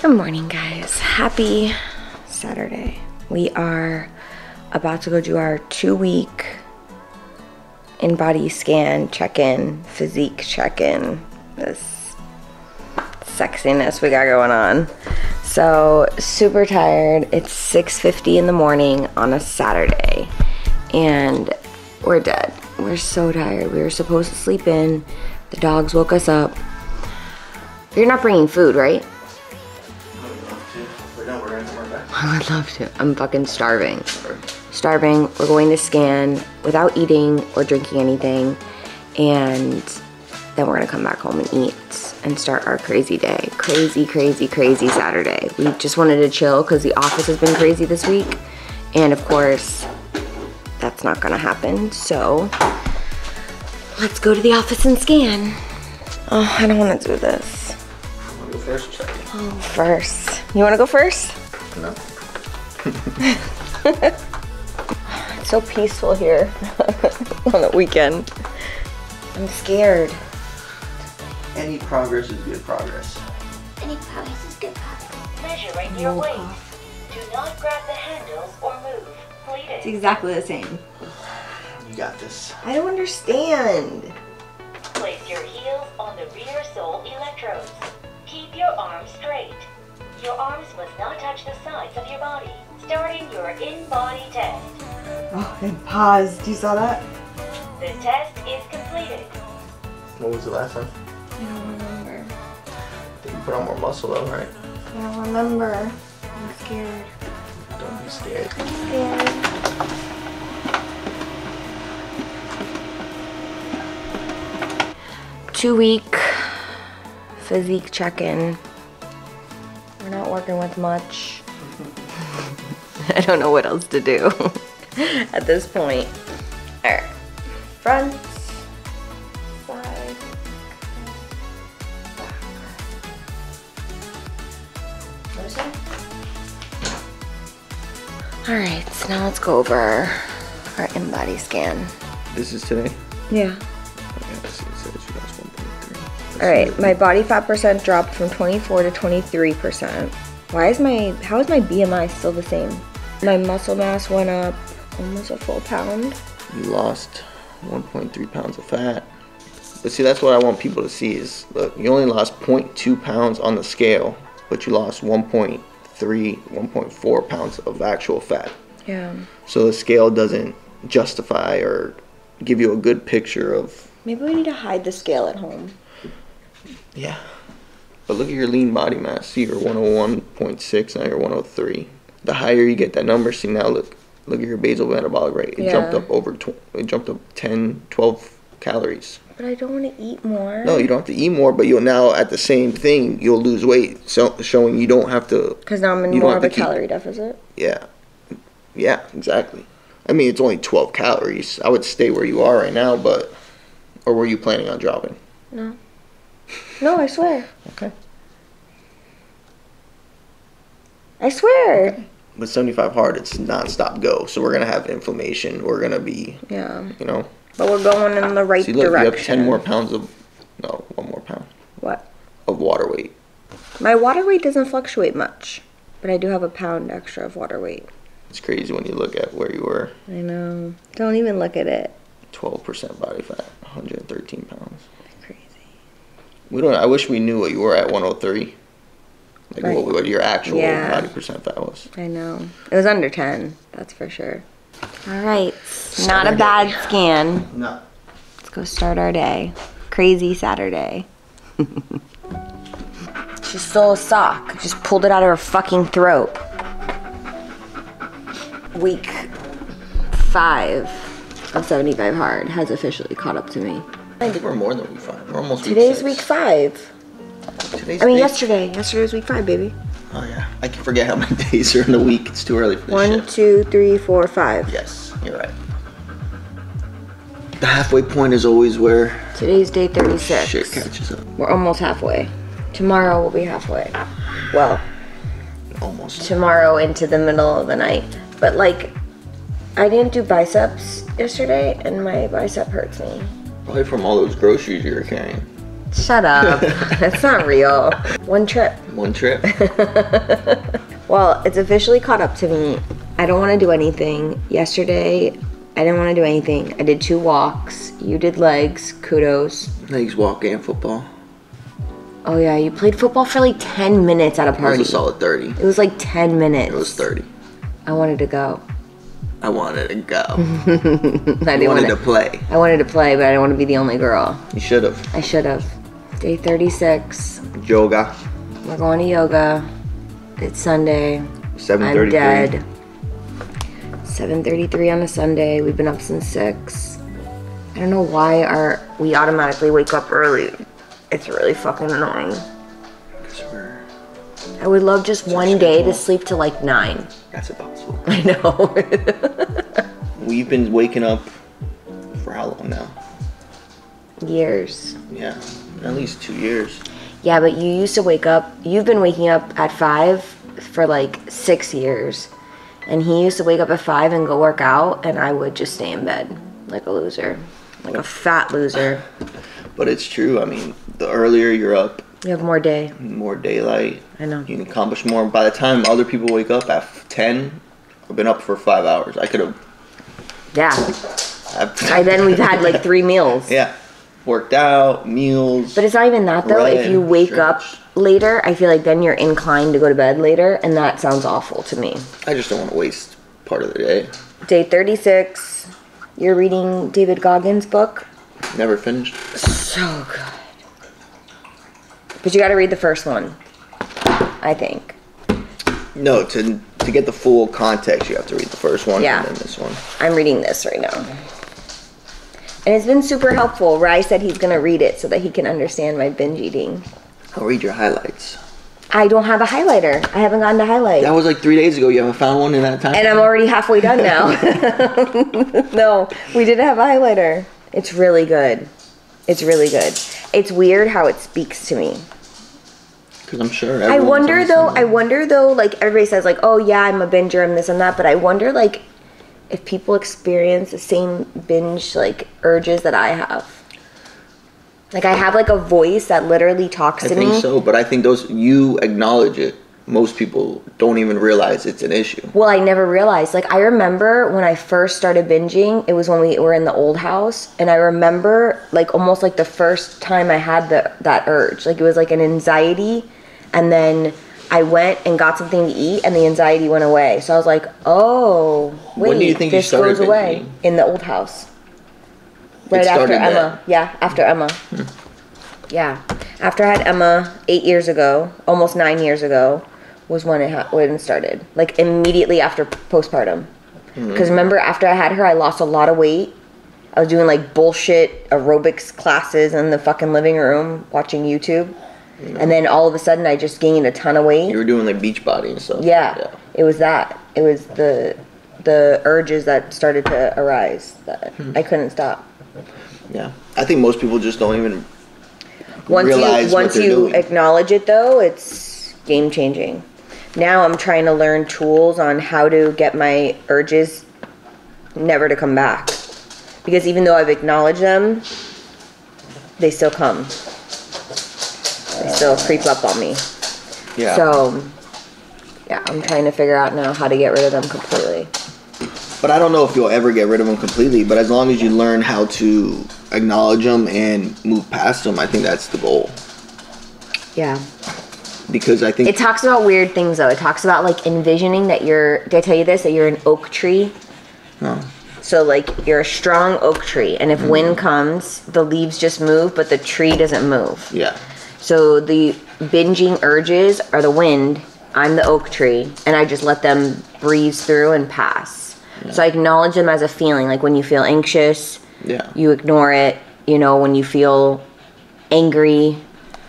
Good morning, guys. Happy Saturday. We are about to go do our two week InBody scan check in, physique check in. This sexiness we got going on. So, super tired. It's 6:50 in the morning on a Saturday and we're dead. We're so tired. We were supposed to sleep in. The dogs woke us up. You're not bringing food, right? Oh, I would love to. I'm fucking starving. Starving. We're going to scan without eating or drinking anything. And then we're gonna come back home and eat and start our crazy day. Crazy, crazy, crazy Saturday. We just wanted to chill because the office has been crazy this week. And of course, that's not gonna happen. So let's go to the office and scan. Oh, I don't wanna do this. Wanna go first? Oh, first. You wanna go first? No. It's so peaceful here on the weekend. I'm scared. Any progress is good progress. Any progress is good progress. Measuring your weight. Do not grab the handles or move. It's exactly the same. You got this. I don't understand. Place your heels on the rear sole electrodes. Keep your arms straight. Your arms must not touch the sides of your body. Starting your InBody test. Oh, and paused. Do you saw that? The test is completed. What was the last one? I don't remember. I think you put on more muscle though, right? I don't remember. I'm scared. Don't be scared. I'm scared. Two week physique check in. We're not working with much. I don't know what else to do at this point. Alright. Front, side, back. Alright, so now let's go over our InBody scan. This is today? Yeah. 1.3. Alright, my body fat percent dropped from 24 to 23%. Why is my, how is my BMI still the same? My muscle mass went up almost a full pound. You lost 1.3 pounds of fat. But see, that's what I want people to see is look, you only lost 0.2 pounds on the scale, but you lost 1.3, 1.4 pounds of actual fat. Yeah. So the scale doesn't justify or give you a good picture of Maybe we need to hide the scale at home. Yeah. But look at your lean body mass. See, you're 101.6, now you're 103. The higher you get that number, see now look, look at your basal metabolic rate. It jumped up over, tw- it jumped up 10, 12 calories. But I don't want to eat more. No, you don't have to eat more, but you'll now at the same thing you'll lose weight. So showing you don't have to. Because now I'm in You don't more have of a to keep- calorie deficit. Yeah, yeah, exactly. I mean, it's only 12 calories. I would stay where you are right now, but or were you planning on dropping? No. No, I swear. Okay. I swear. With 75 hard, it's nonstop go. So we're gonna have inflammation. We're gonna be, Yeah. you know. But we're going in the right See, look, direction. you have 10 more pounds of, no, one more pound What? of water weight. My water weight doesn't fluctuate much, but I do have a pound extra of water weight. It's crazy when you look at where you were. I know. Don't even look at it. 12% body fat, 113 pounds. Crazy. We don't. I wish we knew what you were at 103. Like Right. what, what your actual Yeah. body percent fat was. I know. It was under 10, that's for sure. All right. Not a bad scan. No. Let's go start our day. Crazy Saturday. she stole a sock. Just pulled it out of her fucking throat. Week five of 75 Hard has officially caught up to me. I think we're more than week five. We're almost Today's week week five. Today's I mean, date- yesterday. Yesterday was week five, baby. Oh yeah. I can forget how many days are in the week. It's too early for this One, shit. two, three, four, five. Yes, you're right. The halfway point is always where Today's day 36. shit catches up. We're almost halfway. Tomorrow we'll be halfway. Well, Almost. tomorrow into the middle of the night. But like, I didn't do biceps yesterday, and my bicep hurts me. Probably from all those groceries you were carrying. Shut up. That's not real. One trip. One trip. Well, it's officially caught up to me. I don't want to do anything. Yesterday, I didn't want to do anything. I did two walks. You did legs. Kudos. Legs walk and football. Oh yeah, you played football for like 10 minutes at a party. It was a solid 30. It was like 10 minutes. It was 30. I wanted to go. I wanted to go. I didn't wanted want to play. I wanted to play, but I didn't want to be the only girl. You should have. I should have. Day 36. Yoga. We're going to yoga. It's Sunday. 7:33. I'm dead. 7:33 on a Sunday. We've been up since 6. I don't know why our we automatically wake up early. It's really fucking annoying. I would love just one day to sleep to like 9. That's impossible. I know. We've been waking up for how long now? Years. Yeah, at least two years. Yeah, but you used to wake up. You've been waking up at 5 for like 6 years. And he used to wake up at 5 and go work out and I would just stay in bed like a loser. Like a fat loser. But it's true. I mean, the earlier you're up, You have more day. more daylight. I know. You can accomplish more. By the time other people wake up at 10, I've been up for five hours. I could have. Yeah. By then we've had like three meals. Yeah. Worked out, meals. But it's not even that though. If you wake up later, I feel like then you're inclined to go to bed later, and that sounds awful to me. I just don't want to waste part of the day. Day 36, you're reading David Goggins' book. Never finished. So good. But you gotta read the first one, I think. No, to to get the full context, you have to read the first one Yeah. and then this one. I'm reading this right now. And it's been super helpful. Rye said he's gonna read it so that he can understand my binge eating. I'll read your highlights. I don't have a highlighter. I haven't gotten to highlight. That was like three days ago. You haven't found one in that time. And I'm already halfway done now. no, we didn't have a highlighter. It's really good. It's really good. It's weird how it speaks to me. Because I'm sure. I wonder though, I wonder though, like everybody says like, oh yeah, I'm a binger, I'm this and that, but I wonder like if people experience the same binge like urges that I have. Like I have like a voice that literally talks I to me. I think so, but I think those you acknowledge it. Most people don't even realize it's an issue. Well, I never realized. Like, I remember when I first started binging, it was when we were in the old house. And I remember, like, almost like the first time I had the, that urge. Like, it was like an anxiety. And then I went and got something to eat, and the anxiety went away. So I was like, oh, wait, When do you think you this started goes away. binging? In the old house. Right after Emma. Yeah, after Emma. Hmm. Yeah. After I had Emma eight years ago, almost nine years ago, was when it ha- when it started. Like immediately after postpartum. Hmm. Because remember, after I had her, I lost a lot of weight. I was doing like bullshit aerobics classes in the fucking living room, watching YouTube. And then all of a sudden, I just gained a ton of weight. You were doing like Beachbody and stuff. Yeah, it was that. It was the the urges that started to arise that Hmm. I couldn't stop. Yeah. I think most people just don't even Once realize you once you doing. acknowledge it though, it's game changing. Now I'm trying to learn tools on how to get my urges never to come back. Because even though I've acknowledged them, they still come. They still creep up on me. yeah. So yeah, I'm trying to figure out now how to get rid of them completely. But I don't know if you'll ever get rid of them completely. But as long as you learn how to acknowledge them and move past them, I think that's the goal. Yeah. Because I think It talks about weird things though. It talks about like envisioning that you're did I tell you this? That you're an oak tree. No. So like you're a strong oak tree and if mm-hmm. wind comes, the leaves just move, but the tree doesn't move. yeah, So the binging urges are the wind, I'm the oak tree, and I just let them breeze through and pass. So I acknowledge them as a feeling, like when you feel anxious, yeah, you ignore it. You know, when you feel angry,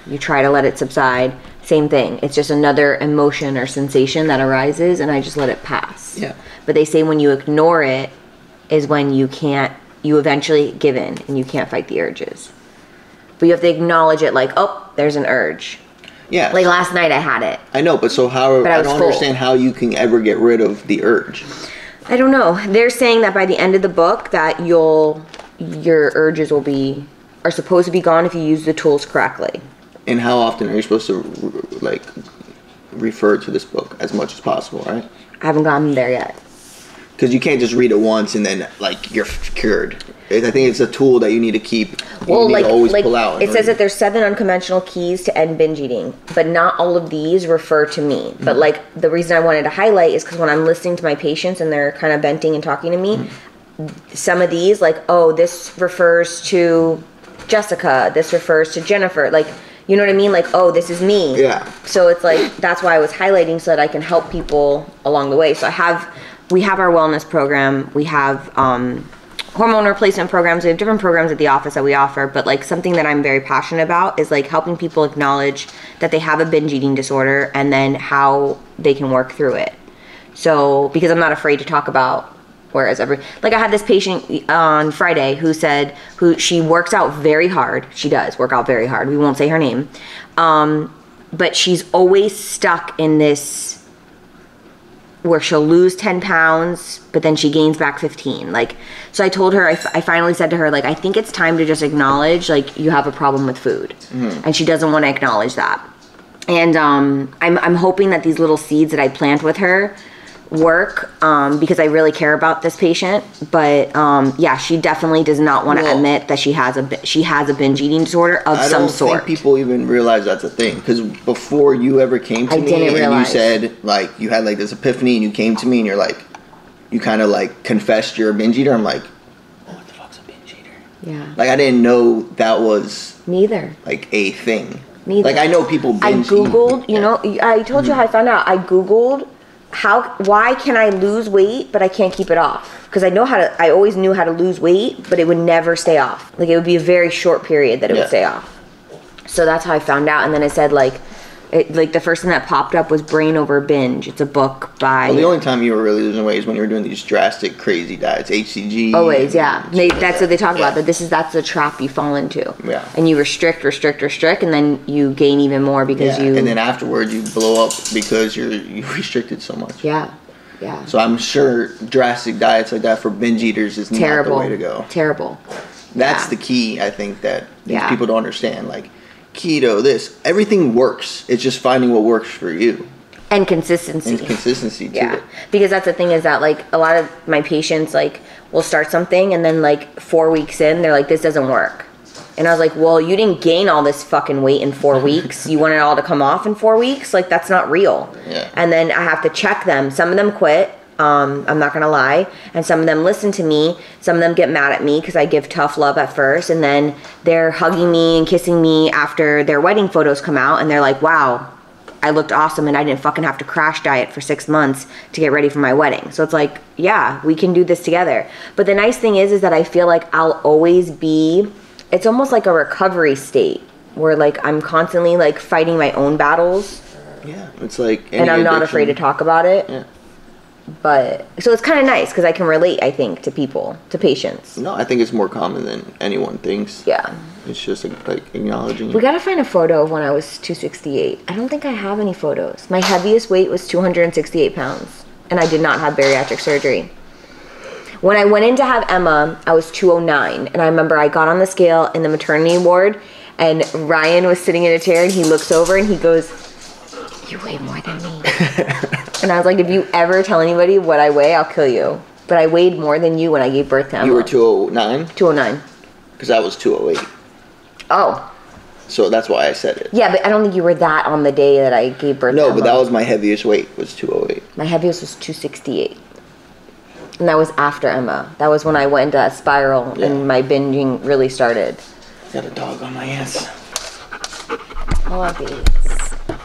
you try to let it subside. Same thing. It's just another emotion or sensation that arises, and I just let it pass. Yeah. But they say when you ignore it is when you can't, you eventually give in and you can't fight the urges. But you have to acknowledge it like, oh, there's an urge. yeah. Like last night I had it. I know, but so how? But I I, don't full. understand how you can ever get rid of the urge. I don't know. They're saying that by the end of the book that you'll, your urges will be, are supposed to be gone if you use the tools correctly. And how often are you supposed to like refer to this book as much as possible, right? I haven't gotten there yet. Because you can't just read it once and then like you're cured. I think it's a tool that you need to keep. You Well, need like, to always like pull out. it says that there's seven unconventional keys to end binge eating, but not all of these refer to me. But Mm-hmm. like the reason I wanted to highlight is because when I'm listening to my patients and they're kind of venting and talking to me, Mm-hmm. some of these like, oh, this refers to Jessica, this refers to Jennifer, like. You know what I mean? Like, oh, this is me. Yeah. So it's like that's why I was highlighting so that I can help people along the way. So I have, we have our wellness program. We have um, hormone replacement programs. We have different programs at the office that we offer. But like something that I'm very passionate about is like helping people acknowledge that they have a binge eating disorder and then how they can work through it. So because I'm not afraid to talk about whereas every like I had this patient on Friday who said who she works out very hard. She does work out very hard. We won't say her name. Um but she's always stuck in this where she'll lose 10 pounds but then she gains back 15 like so i told her I, f- I finally said to her like i think it's time to just acknowledge like you have a problem with food and she doesn't want to acknowledge that and um, I'm, I'm hoping that these little seeds that i plant with her work um, because i really care about this patient but um, yeah she definitely does not want to Well- admit that she has a she has a binge eating disorder of I some don't sort think people even realize that's a thing. Because before you ever came to I me and realize. you said like you had like this epiphany and you came to me and you're like, you kind of like confessed you're a binge eater. I'm like, oh, what the fuck's a binge eater? yeah Like I didn't know that was neither like a thing. Neither. Like I know people I binge googled, eat. you know, I told you how I found out. I googled how why can I lose weight but I can't keep it off? Because I know how to I always knew how to lose weight, but it would never stay off. Like it would be a very short period that it Yeah. would stay off. So that's how I found out and then it said like it, like the first thing that popped up was Brain Over Binge. It's a book by Well, the only time you were really losing weight is when you were doing these drastic, crazy diets, HCG. Always, yeah. They, like that's that. what they talk Yeah. about. That this is that's the trap you fall into. Yeah. And you restrict, restrict, restrict, and then you gain even more because Yeah, you. and then afterwards you blow up because you're you restricted so much. yeah, yeah. So I'm sure drastic diets like that for binge eaters is terrible. not the way to go. Terrible. That's Yeah. the key, I think, that these people don't understand. Like keto, this everything works. It's just finding what works for you And consistency. and consistency to Yeah, because that's the thing is that like a lot of my patients like will start something and then like four weeks in they're like this doesn't work, and I was like, well you didn't gain all this fucking weight in four weeks. You want it all to come off in four weeks? Like that's not real. Yeah. And then I have to check them. Some of them quit. Um, I'm not gonna lie, and some of them listen to me. Some of them get mad at me because I give tough love at first, and then they're hugging me and kissing me after their wedding photos come out, and they're like, "Wow, I looked awesome and I didn't fucking have to crash diet for six months to get ready for my wedding. So it's like, yeah, we can do this together. But the nice thing is, is that I feel like I'll always be, it's almost like a recovery state where like I'm constantly like fighting my own battles Yeah, it's like and I'm not afraid to talk about it. Yeah. But so it's kind of nice because I can relate, I think, to people, to patients. No, I think it's more common than anyone thinks. Yeah. It's just like, acknowledging. We gotta find a photo of when I was 268. I don't think I have any photos. My heaviest weight was 268 pounds, and I did not have bariatric surgery. When I went in to have Emma, I was 209, and I remember I got on the scale in the maternity ward, and Ryan was sitting in a chair, and he looks over and he goes, "You weigh more than me." and I was like, "If you ever tell anybody what I weigh, I'll kill you." But I weighed more than you when I gave birth to Emma. you were 209 209. because I was 208. Oh, So that's why I said it. yeah, but I don't think you were that on the day that I gave birth. to No, Emma. but that was my heaviest weight was 208. My heaviest was 268. And that was after Emma. That was when I went into that spiral Yeah. and my binging really started. Got a dog on my ass. Oh, babies.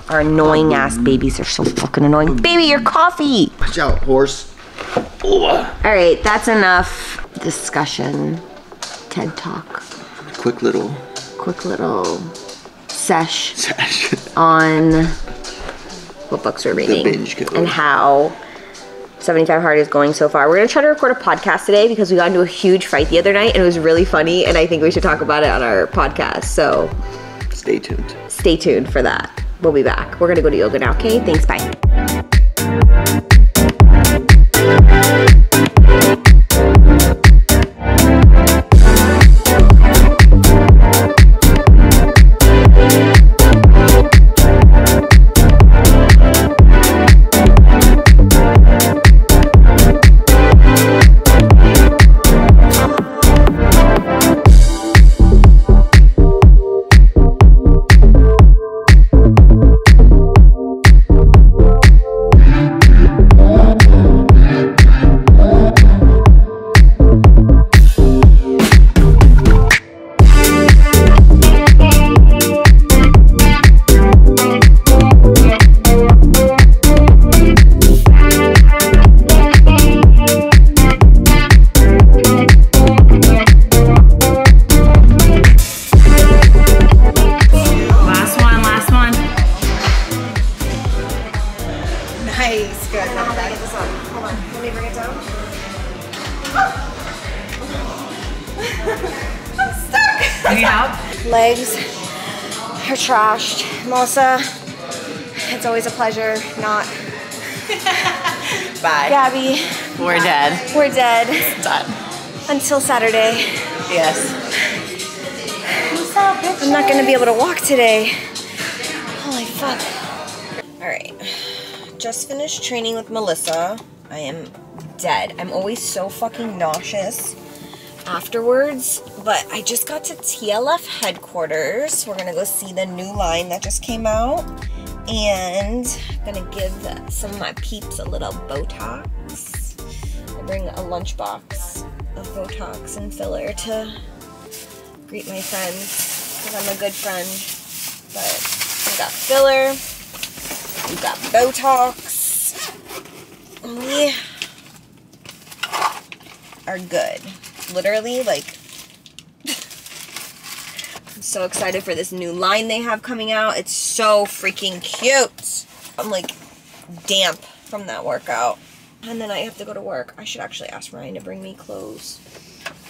Our annoying ass babies are so fucking annoying. Baby, your coffee! Watch out, horse. Alright, that's enough discussion. TED Talk. quick little Quick little sesh Sesh. on what books we're reading and how 75 Hard is going so far. We're gonna try to record a podcast today because we got into a huge fight the other night and it was really funny and I think we should talk about it on our podcast. So Stay tuned. stay tuned for that. We'll be back. We're gonna go to yoga now, okay? Thanks, bye. Good. I don't know how to get this on. Hold on. Let me bring it down. Need help? Legs are trashed. Melissa, it's always a pleasure. Not Bye. Gabby. We're dead. We're dead Done. until Saturday. Yes. I'm not gonna be able to walk today. Holy fuck. Alright. Just finished training with Melissa. I am dead. I'm always so fucking nauseous afterwards, but I just got to TLF headquarters. We're gonna go see the new line that just came out. And I'm gonna give some of my peeps a little Botox. I bring a lunchbox of Botox and filler to greet my friends because I'm a good friend. But we got filler, we got Botox, we are good. Literally, like, I'm so excited for this new line they have coming out. It's so freaking cute. I'm like damp from that workout. And then I have to go to work. I should actually ask Ryan to bring me clothes.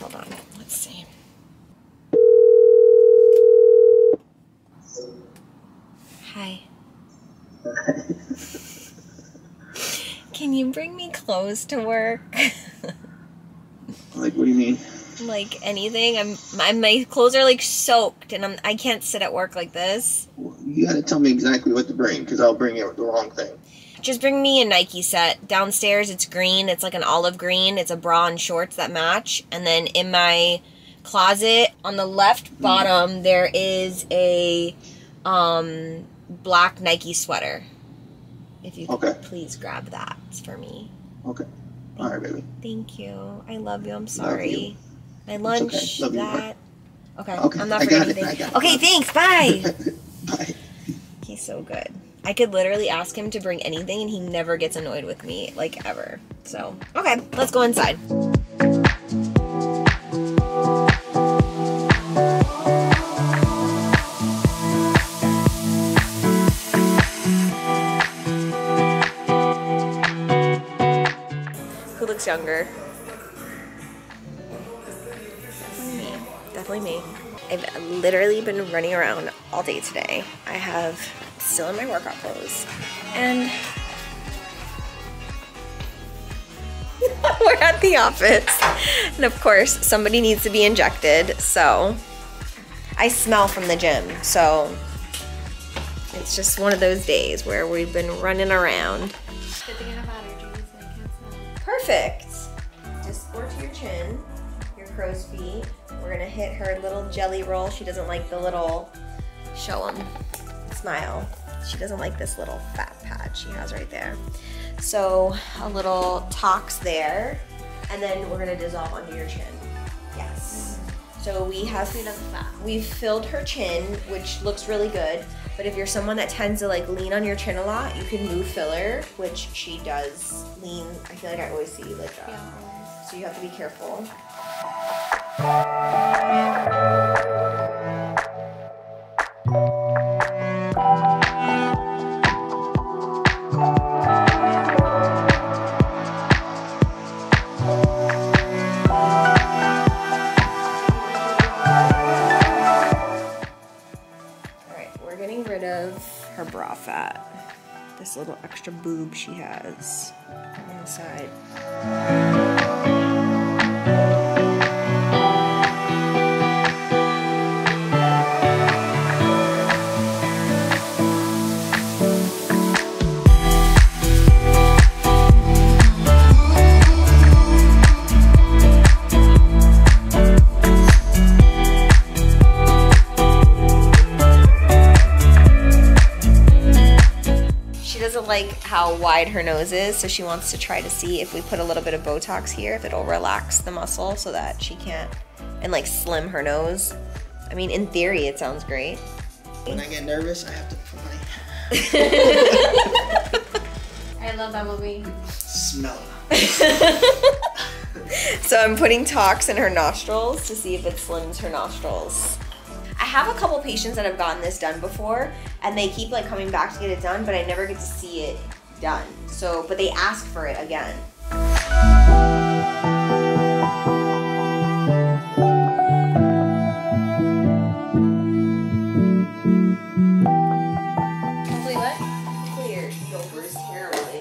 Hold on, let's see. Hi. Can you bring me clothes to work? Like, what do you mean? like anything? I'm my, my clothes are like soaked and I'm I can't sit at work like this. You gotta tell me exactly what to bring, because I'll bring you the wrong thing. Just bring me a Nike set. Downstairs it's green. It's like an olive green. It's a bra and shorts that match. And then in my closet on the left bottom there is a um black Nike sweater. If you could Okay. please grab that for me. Okay. All right, baby. Thank you. I love you. I'm sorry. you. My lunch okay. Love you that Okay, Okay, I'm not I got forgetting it, I anything. got it. Okay, thanks. Bye. Bye. He's so good. I could literally ask him to bring anything and he never gets annoyed with me, like ever. So, okay, let's go inside. Been running around all day today. I have still in my workout clothes. And we're at the office. And of course, somebody needs to be injected. So I smell from the gym. So it's just one of those days where we've been running around. Good thing I have allergies. I can't smell. Perfect. Just squirt to your chin, your crow's feet. We're gonna hit her little jelly roll. She doesn't like the little, show 'em, smile. She doesn't like this little fat pad she has right there. So a little tox there, and then we're gonna dissolve under your chin. Yes. So we have we've filled her chin, which looks really good. But if you're someone that tends to like lean on your chin a lot, you can move filler, which she does lean. I feel like I always see like that. So you have to be careful. This little extra boob she has on the side. How wide her nose is, so she wants to try to see if we put a little bit of Botox here, if it'll relax the muscle so that she can't, and like slim her nose. I mean, in theory, it sounds great. When I get nervous, I have to put my I love that movie. smell. So I'm putting tox in her nostrils to see if it slims her nostrils. I have a couple patients that have gotten this done before, and they keep like coming back to get it done, but I never get to see it done. So, but they asked for it again. Hopefully what? Clear Dover's terribly.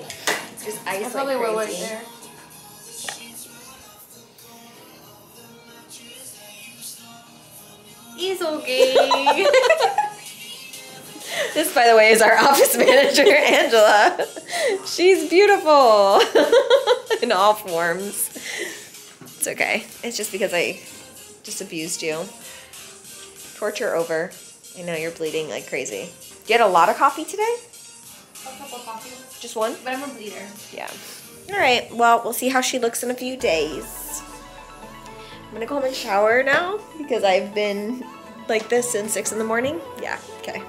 It's just ice probably like will crazy. there. He's okay. This, by the way, is our office manager, Angela. She's beautiful in all forms. It's okay. It's just because I just abused you. Torture over. I know you're bleeding like crazy. You had a lot of coffee today? a couple coffees. Just one? But I'm a bleeder. Yeah. All right. Well, we'll see how she looks in a few days. I'm gonna go home and shower now because I've been like this since six in the morning. Yeah. Okay.